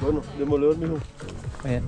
Bueno, demoledor, mijo. Ayan.